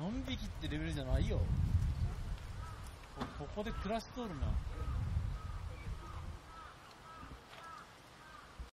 何匹ってレベルじゃないよ。ここで暮らしとるな。